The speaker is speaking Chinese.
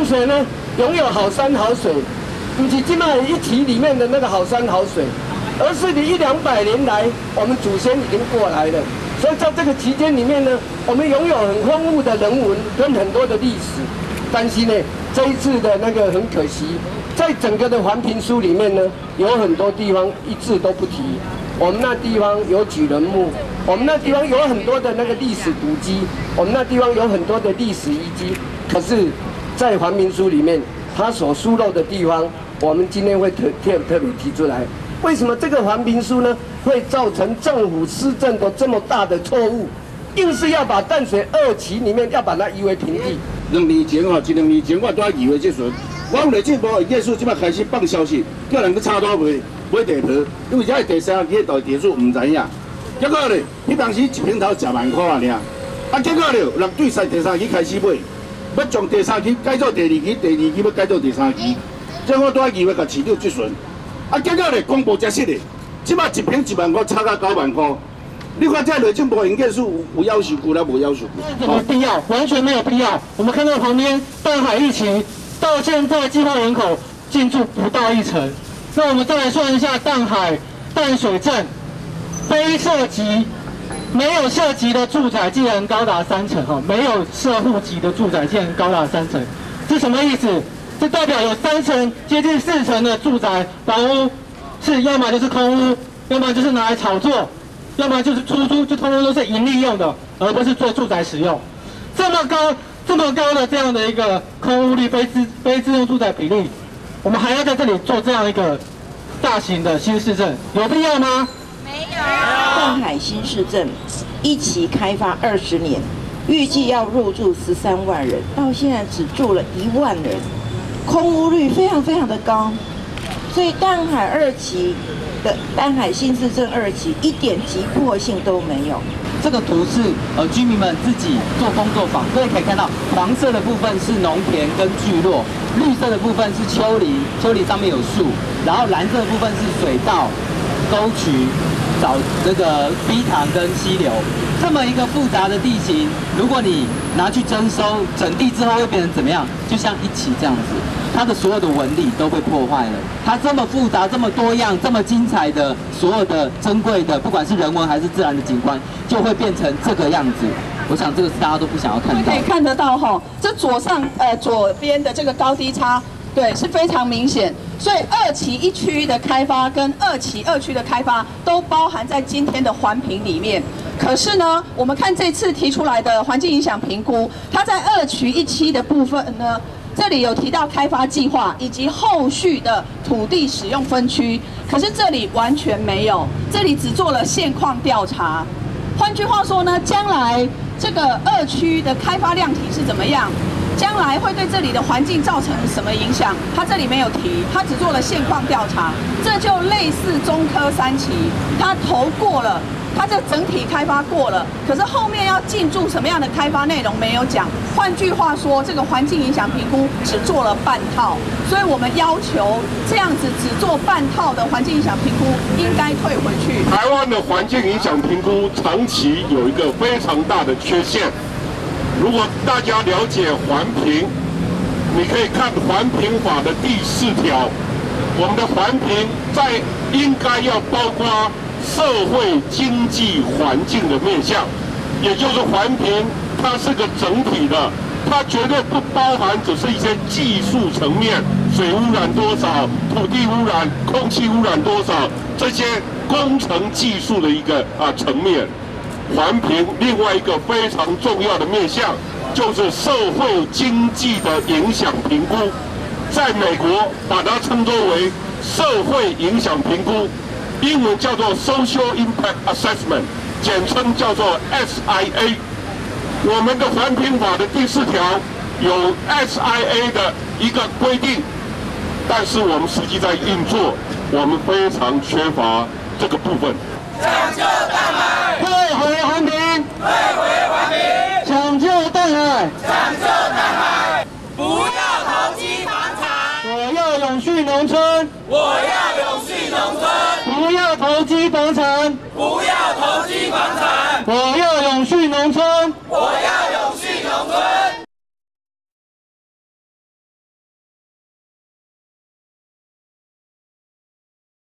我们淡水呢，拥有好山好水，不是金麦一提里面的那个好山好水，而是你一两百年来，我们祖先已经过来了。所以在这个期间里面呢，我们拥有很丰富的人文跟很多的历史。但是呢，这一次的那个很可惜，在整个的环评书里面呢，有很多地方一字都不提。我们那地方有举人墓，我们那地方有很多的那个历史古迹，我们那地方有很多的历史遗迹。可是，在环评书里面，他所疏漏的地方，我们今天会特特特别提出来。为什么这个环评书呢，会造成政府施政的这么大的错误？硬是要把淡水二期里面要把它夷为平地。两年前哦，一两年前我在议会这时，我们内政部的业主即摆开始放消息，叫人去插刀买买地皮，因为这第三期的地主唔知影。结果咧，迄当时一平头十万块啊，尔。啊，结果咧，人对三第三期开始买，要从第三期改做第二期，第二期要改做第三期。即我在议会甲市长质询，啊，结果咧，公布真实咧，即摆一平一万块，差到九万块。你看这内政部营建数有要求过，来无要求过？没有必要，完全没有必要。我们看到旁边淡海一情，到现在计划人口进驻不到一成。那我们再来算一下淡海淡水镇，非涉及没有涉及的住宅竟然高达三成哈，没有涉户籍的住宅竟然高达三成，这什么意思？这代表有三成接近四成的住宅房屋是要么就是空屋，要么就是拿来炒作。要么就是出租，就通通都是盈利用的，而不是做住宅使用。这么高、这么高的这样的一个空屋率、非自非自用住宅比例，我们还要在这里做这样一个大型的新市镇，有必要吗？没有。上海新市镇一期开发二十年，预计要入住十三万人，到现在只住了一万人，空屋率非常非常的高，所以淡海二期。的淡海新市镇二期一点急迫性都没有。这个图是呃居民们自己做工作坊，各位可以看到，黄色的部分是农田跟聚落，绿色的部分是丘陵，丘陵上面有树，然后蓝色的部分是水稻、沟渠、找这个堤塘跟溪流。这么一个复杂的地形，如果你拿去征收整地之后，会变成怎么样？就像一起这样子。它的所有的纹理都被破坏了。它这么复杂、这么多样、这么精彩的所有的珍贵的，不管是人文还是自然的景观，就会变成这个样子。我想这个是大家都不想要看到的。可以看得到哈，这左上呃左边的这个高低差，对，是非常明显。所以二期一区的开发跟二期二区的开发都包含在今天的环评里面。可是呢，我们看这次提出来的环境影响评估，它在二区一期的部分呢。这里有提到开发计划以及后续的土地使用分区，可是这里完全没有，这里只做了现况调查。换句话说呢，将来这个二区的开发量体是怎么样？将来会对这里的环境造成什么影响？他这里没有提，他只做了现况调查，这就类似中科三期，他投过了。它这整体开发过了，可是后面要进驻什么样的开发内容没有讲。换句话说，这个环境影响评估只做了半套，所以我们要求这样子只做半套的环境影响评估应该退回去。台湾的环境影响评估长期有一个非常大的缺陷。如果大家了解环评，你可以看环评法的第四条，我们的环评在应该要包括。社会经济环境的面向，也就是环评，它是个整体的，它绝对不包含只是一些技术层面，水污染多少，土地污染、空气污染多少这些工程技术的一个啊层面。环评另外一个非常重要的面向，就是社会经济的影响评估，在美国把它称作为社会影响评估。英文叫做 Social Impact Assessment，简称叫做 SIA。我们的环评法的第四条有 SIA 的一个规定，但是我们实际在运作，我们非常缺乏这个部分。退回横平，退回环评，抢救大海，抢救大海，不要投机房产，我要永续农村，我要永续农村。不要投机房产，不要投机房产。我要永续农村，我要永续农村。